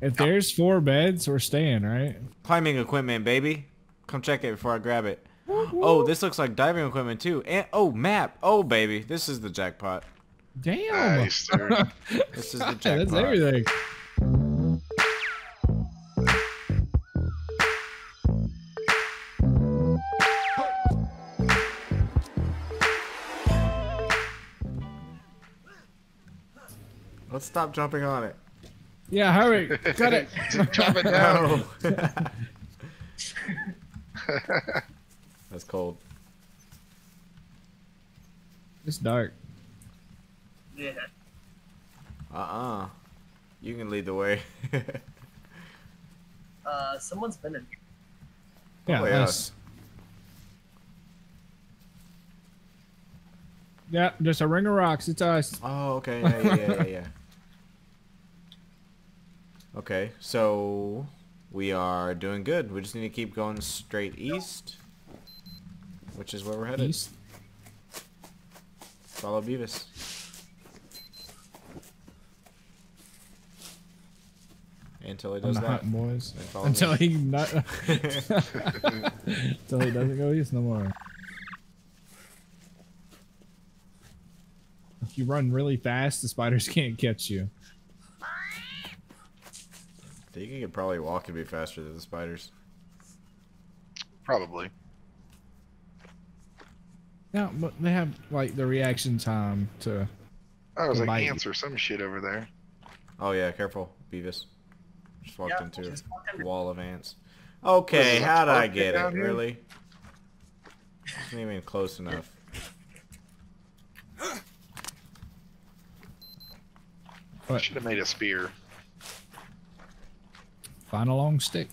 If there's four beds, we're staying, right? Climbing equipment, baby. Come check it before I grab it. Oh, this looks like diving equipment too. And oh, map. Oh, baby, this is the jackpot. Damn. Nice, dude. This is the jackpot. That's everything. Let's stop jumping on it. Yeah, hurry. Cut it. Chop it down. That's cold. It's dark. Yeah. Uh-uh. You can lead the way. Uh, someone's been in here. Yeah, Probably us. us. Yeah, just a ring of rocks. It's us. oh, okay. Yeah, yeah, yeah, yeah, yeah. Okay, so we are doing good. We just need to keep going straight east, which is where we're headed. East. Follow Beavis. Until he does the that. boys. Until me. he not. Until he doesn't go east no more. If you run really fast, the spiders can't catch you. I think you could probably walk and be faster than the spiders. Probably. No, but they have like the reaction time to. Oh, it was like ants or some shit over there. Oh yeah, careful, Beavis. Just walked Yeah, into just a wall of ants. Okay, is this, a how did I get it? down here? Really? Wasn't even close enough. What? Should have made a spear. Find a long stick.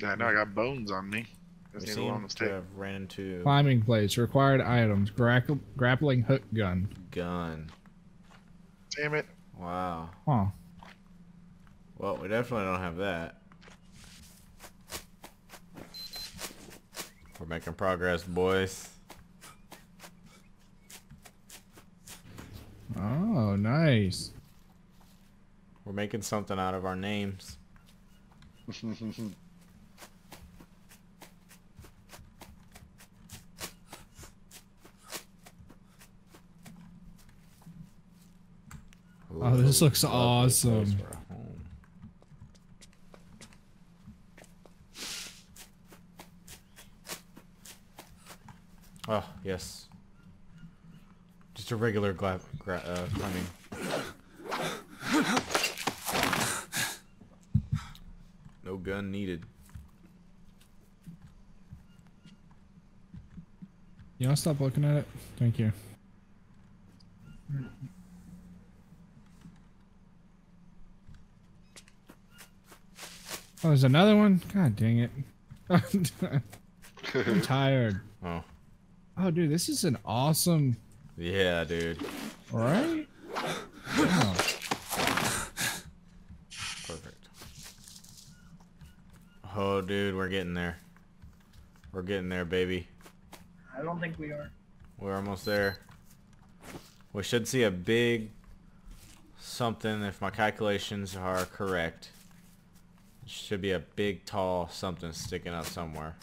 Yeah, now I got bones on me. We Just need a seem long to stick. have ran into Climbing plates. Required items. Grackle, grappling hook gun. gun. Damn it. Wow. Huh. Well, we definitely don't have that. We're making progress, boys. Oh, nice. We're making something out of our names. Oh, this looks awesome. for a home. Oh, yes. Just a regular gla- uh, climbing. No gun needed. You to stop looking at it? Thank you. Oh, there's another one? God dang it. I'm tired. Oh. Oh, dude, this is an awesome. Yeah, dude. Right? Wow. Perfect. Oh, dude, we're getting there. We're getting there, baby. I don't think we are. We're almost there. We should see a big something if my calculations are correct. Should be a big, tall something sticking out somewhere.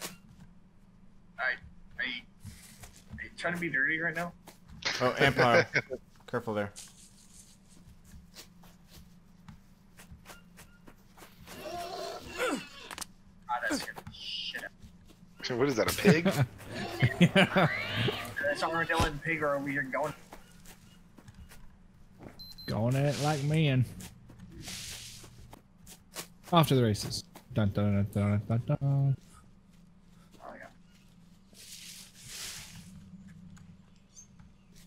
Alright. Are are you trying to be dirty right now? Oh, Empire. Careful there. Ah, that scared the shit out. what is that, a pig? yeah. That's armadillo and pig are over here going. Going at it like men. Off to the races. Dun dun dun dun dun dun. Oh yeah.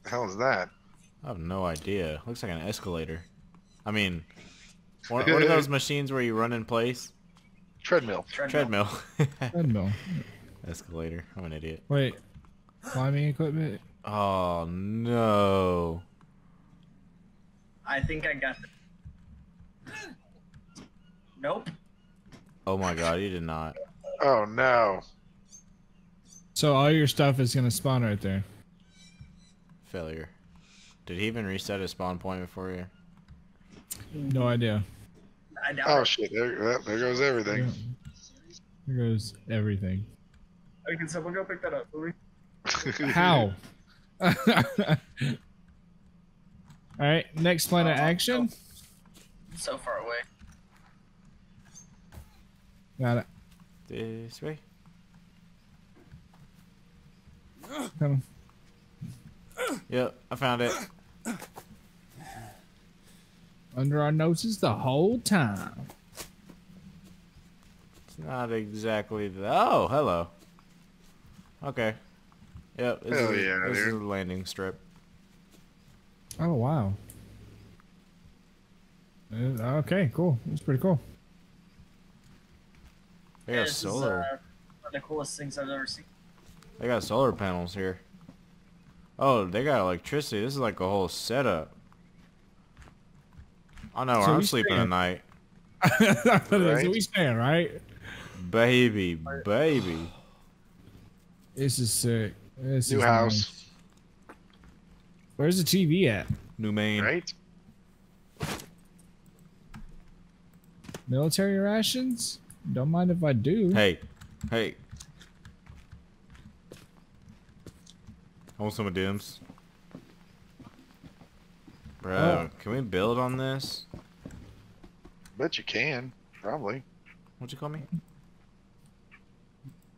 the hell is that? I have no idea. Looks like an escalator. I mean, what, what are those machines where you run in place? Treadmill. Treadmill. Treadmill. escalator. I'm an idiot. Wait. Climbing equipment? Oh no. I think I got it. Nope. Oh my god, you did not. Oh no. So all your stuff is gonna spawn right there. Failure. Did he even reset his spawn point before you? No idea. I Oh shit! There, there goes everything. There goes everything. Oh, can someone go pick that up for me? How? All right, next plan of action. So far away. Got it. This way. Come. Yep, I found it. Under our noses the whole time. It's not exactly the. Oh, hello. Okay. Yep. This Hell is, yeah, this is dude. the landing strip. Oh wow. Uh, Okay, cool. That's pretty cool. They got this solar. Is, uh, one of the coolest things I've ever seen. They got solar panels here. Oh, they got electricity. This is like a whole setup. I know So I'm sleeping staying- tonight. so Right. we staying, right. Baby, baby. This is sick. This New is house, nice. Where's the TV at? New main. right? Military rations? Don't mind if I do. Hey, hey. I want some of Dims. Bro, Oh. can we build on this? Bet you can, probably. What'd you call me?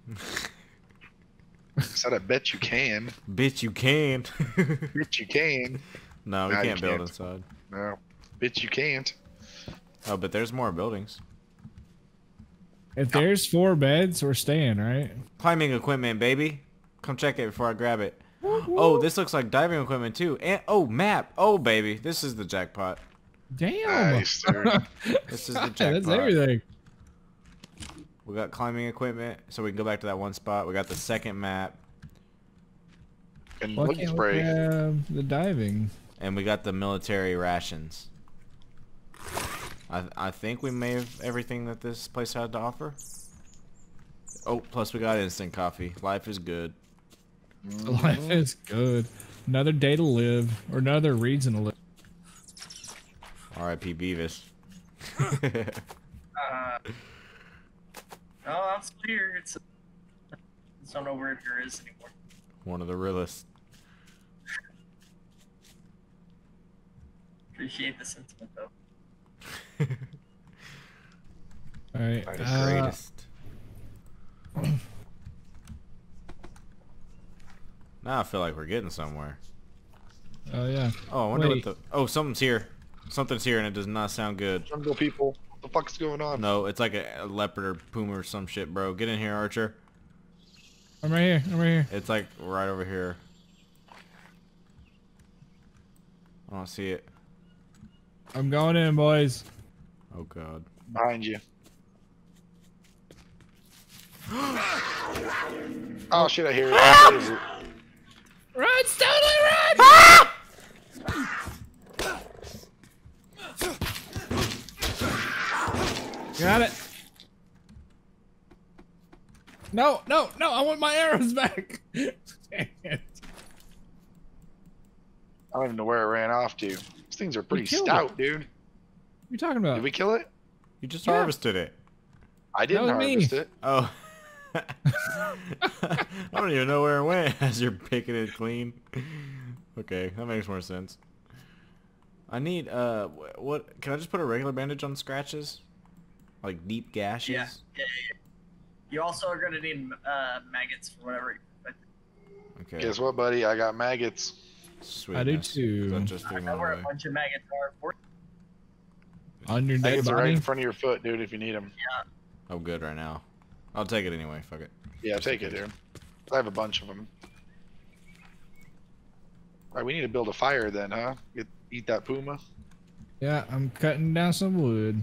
I said I bet you can. Bitch, you can. Bet you can. no, we Nah, you can't build can't. inside. No, bet you can't. Oh, but there's more buildings. If there's four beds, we're staying, right? Climbing equipment, baby. Come check it before I grab it. Oh, this looks like diving equipment too. And oh, map. Oh, baby, this is the jackpot. Damn. Nice. This is the jackpot. That's jackpot. everything. We got climbing equipment, so we can go back to that one spot. We got the second map, And Why bug can't we spray. the diving? and we got the military rations. I I think we may have everything that this place had to offer. Oh, plus we got instant coffee. Life is good. Life is good. Another day to live, or another reason to live. R.I.P. Beavis. Uh, no, I'm still here. It's. I don't know where it is anymore. One of the realest. Appreciate the sentiment though. All right. That is uh, greatest. now I feel like we're getting somewhere. Oh yeah. Oh, I wonder Wait. what the. Oh, something's here. Something's here, and it does not sound good. Jungle people. What the fuck's going on? No, it's like a, a leopard or puma or some shit, bro. Get in here, Archer. I'm right here. I'm right here. It's like right over here. I don't see it. I'm going in, boys. Oh god. Behind you. oh shit! I hear it. Ah! What is? Run, Stanley, run! Ah! Got it. No, no, no! I want my arrows back. Dang it. I don't even know where it ran off to. These things are pretty killed stout, dude. What are you talking about? Did we kill it? You just Yeah. harvested it. I didn't was me. harvest it. Oh. I don't even know where it went as you're picking it clean. Okay, that makes more sense. I need, uh, what, can I just put a regular bandage on scratches? Like deep gashes? Yeah. yeah, yeah. You also are gonna need uh, maggots for whatever. But Okay. Guess what, buddy? I got maggots. Sweet. I do too. That just I threw me know where a bunch of maggots are. For. On your dead Maggots are right in front of your foot, dude. If you need them. Yeah. I'm good right now. I'll take it anyway. Fuck it. Yeah, take it, dude. I have a bunch of them. All right, we need to build a fire then, huh? Get, eat that puma. Yeah, I'm cutting down some wood.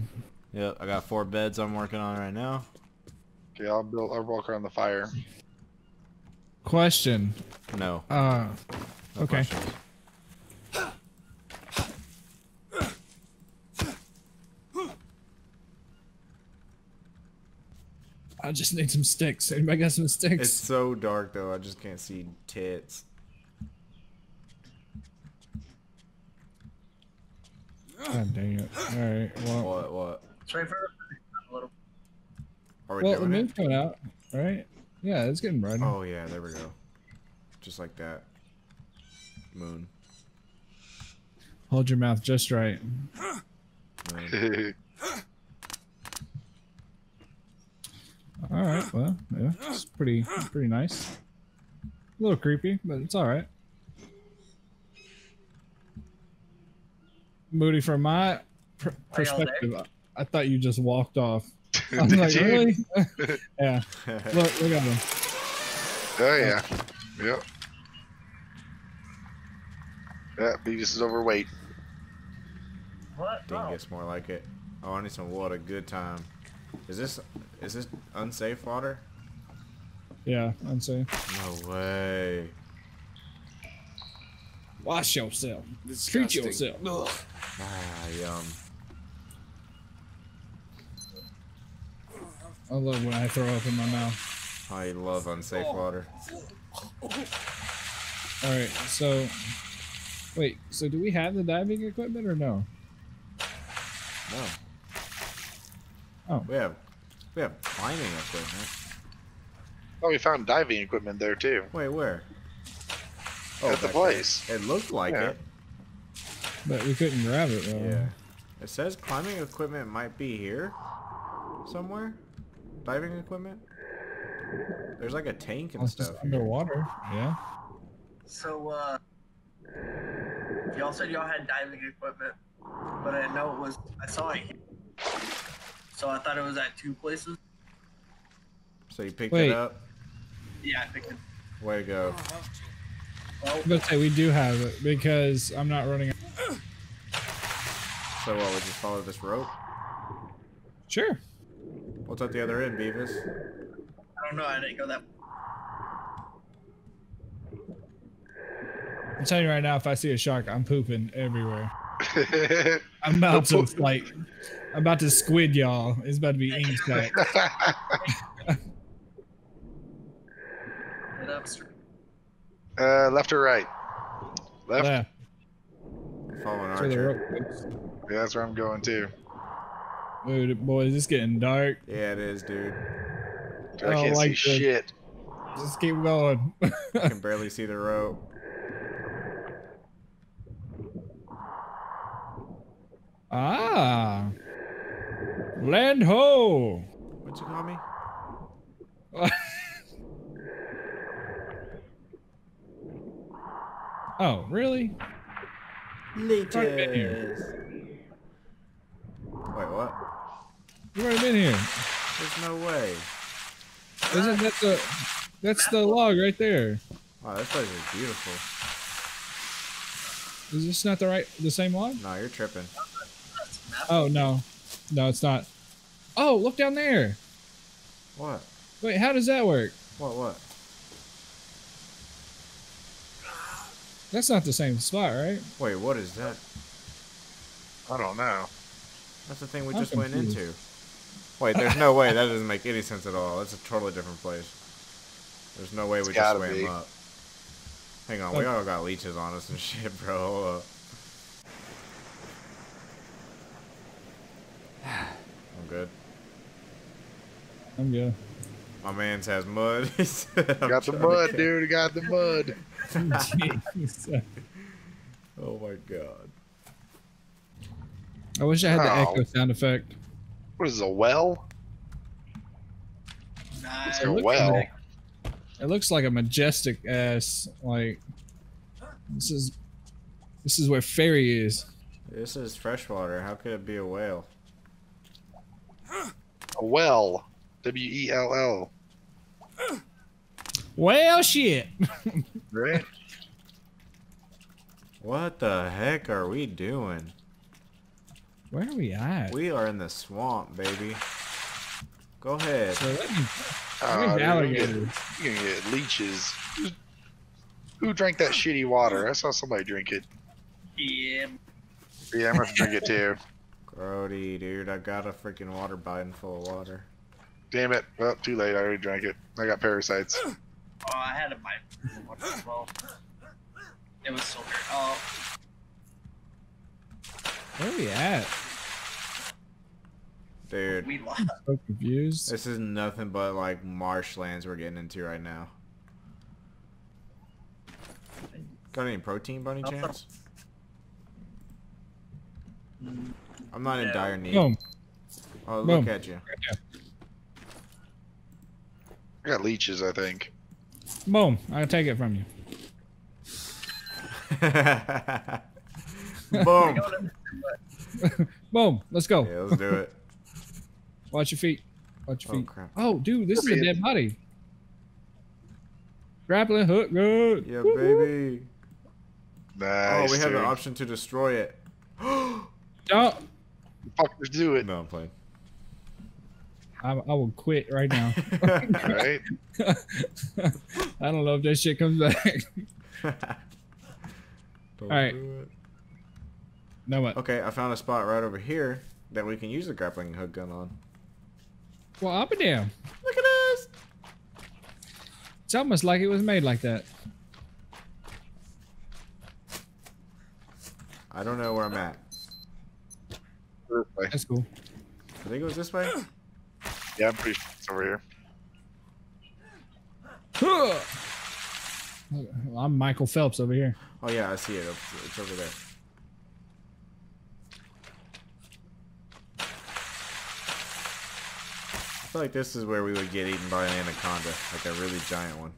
Yep, I got four beds I'm working on right now. Okay, I'll build. I'll walk around the fire. Question. No. Uh, no Okay. questions. I just need some sticks. Anybody got some sticks? It's so dark though. I just can't see tits. God dang it. Alright, well, What? What? Let's wait for a little. Are we Well, the doing moon's it? coming out, right? Yeah, it's getting brighter. Oh yeah, there we go. Just like that. Moon. Hold your mouth just right. All right. Well, yeah, it's pretty pretty nice. A little creepy, but it's all right. Moody, from my pr- perspective, I, I thought you just walked off. I'm Did like, you? really? yeah. Look, look at him. Oh yeah. Yep. Yeah, Beavis is overweight. What? Ding Oh, more like it. Oh, I need some water. Good time. Is this is this unsafe water? Yeah, I'm. No way. Wash yourself. Treat Disgusting. yourself. Ah, yum. I love when I throw up in my mouth. I love unsafe water. All right, so wait, so do we have the diving equipment or no? No. Oh. We have we have climbing equipment. Oh, we found diving equipment there too. Wait, where? Oh, At the back there. place. It looked like Yeah. it. But we couldn't grab it though. Yeah. It says climbing equipment might be here somewhere. Diving equipment. There's like a tank and It's just stuff. here. underwater. Yeah. So, uh, y'all said y'all had diving equipment, but I didn't know it was. I saw it. here. So I thought it was at two places. So you picked Wait. it up. Yeah, I picked it. Way to go. Well, But say we do have it because I'm not running. So what? We just follow this rope. Sure. What's at the other end, Beavis? I don't know. I didn't go that. I'm telling you right now, if I see a shark, I'm pooping everywhere. I'm about to like, I'm about to squid y'all. It's about to be ink sack. Head up uh, left or right? Left. Left. Following That's where the Archer. Yeah, that's where I'm going too. Dude, boys, it's getting dark. Yeah, it is, dude. Dude, I Oh, can't like see the- shit. Just keep going. I can barely see the rope. ah. Land ho. What'd you call me? Oh, really? Leeches. already been here. Wait, what? You've already been here. There's no way. Isn't that the? That's the log right there. Wow, this place is beautiful. Is this not the right, the same log? No, you're tripping. Oh no, no, it's not. Oh, look down there. What? Wait, how does that work? What? What? That's not the same spot, right? Wait, what is that? I don't know. That's the thing we I'm just went into. Wait, there's no way. That doesn't make any sense at all. That's a totally different place. There's no way It's we just gotta swam be. up. Hang on, we all got leeches on us and shit, bro. Hold up. I'm good. I'm good. My man's has mud. He said, I'm Got the mud, get- dude. Got the mud. Oh my god. I wish I had the Oh. echo sound effect. What is this, a well? Nice. It's a looks well. like- It looks like a majestic ass like. This is, this is where fairy is. This is freshwater. How could it be a whale? A well. W E L L. Well, shit. Right? What the heck are we doing? Where are we at? We are in the swamp, baby. Go ahead. So let me. Ah, oh, Where's dude, you're gonna get- alligators? You're gonna get leeches. Who- Who drank that shitty water? I saw somebody drink it. Yeah. Yeah, I'm gonna have to drink it too. Grody, dude. I got a freaking water button full of water. Damn it. Well, too late. I already drank it. I got parasites. Oh, I had a bite as well. It was so weird. Oh, Where are we at? Dude, We lost. So confused. this is nothing but like marshlands we're getting into right now. Got any protein by any I'll throw- chance? I'm not in dire need. Boom. Oh, look Boom. at you. I got leeches, I think. Boom. I'll take it from you. Boom. Boom. Let's go. Yeah, let's do it. Watch your feet. Watch your Oh feet. crap. Oh, dude, this is a dead body. Grappling hook, good. Yeah, Woo, woo. baby. Nice. Oh, we have the dude. option to destroy it. Don't. Fuckers do it. No, I'm playing. I, I will quit right now. Right? I don't know if that shit comes back. Don't Alright. do it. no what? Okay, I found a spot right over here that we can use the grappling hook gun on. Well, up and down. Look at this. It's almost like it was made like that. I don't know where I'm at. This way. That's cool. I think it was this way. Yeah, I'm pretty sure it's over here. Huh. I'm Michael Phelps over here. Oh yeah, I see it. It's, it's over there. Feel like this is where we would get eaten by an anaconda, like a really giant one.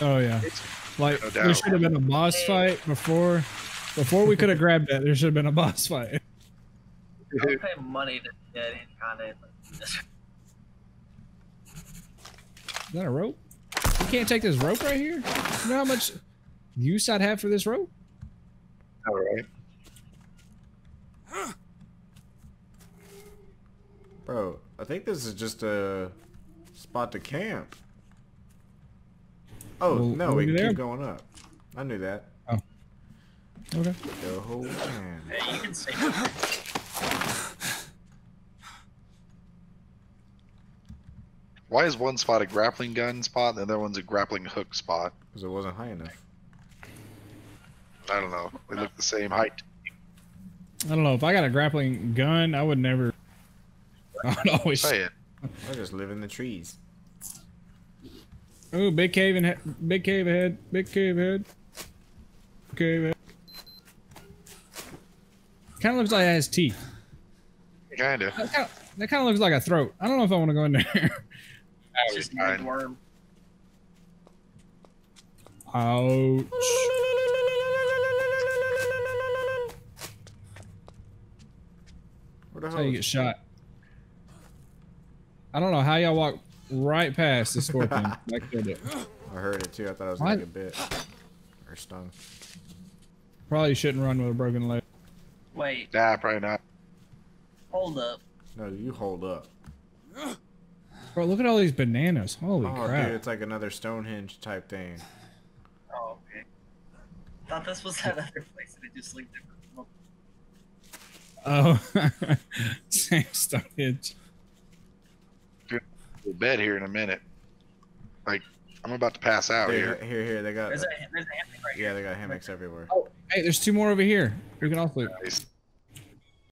Oh yeah. Like No there should have been a boss fight before before we could have grabbed that. There should have been a boss fight. I'll pay money to get in kind Is that a rope? You can't take this rope right here? You know how much use I'd have for this rope? All right. Huh. Bro, I think this is just a spot to camp. Oh Well, no, we can there. keep going up. I knew that. Oh. Okay. The whole time. Hey, you can say Why is one spot a grappling gun spot and the other one's a grappling hook spot? Because it wasn't high enough. I don't know. They look the same height. I don't know. If I got a grappling gun, I would never. I would always. Say it. I just live in the trees. Ooh, big cave and big cave ahead. Big cave ahead. Cave ahead. Kind of looks like it has teeth. Kinda. That kind, of, that kind of looks like a throat. I don't know if I want to go in there. it's just a Fine. worm. Ouch. Where the That's hell? how you get shot. I don't know how y'all walk right past the scorpion. like they did. I heard it too. I thought I was What? like a bit. Or stung. Probably shouldn't run with a broken leg. Wait, Nah, probably not. hold up. No, you hold up. Bro, look at all these bananas. Holy oh, crap. dude, it's like another Stonehenge type thing. Oh, okay. Thought this was that other place and it just looked different. Oh, same Stonehenge. We'll bed here in a minute. Like, I'm about to pass out Dude, here. here, here, they got. There's a, there's a hammock right Yeah, here. they got hammocks everywhere. Oh, Hey, there's two more over here. We can all sleep. Nice.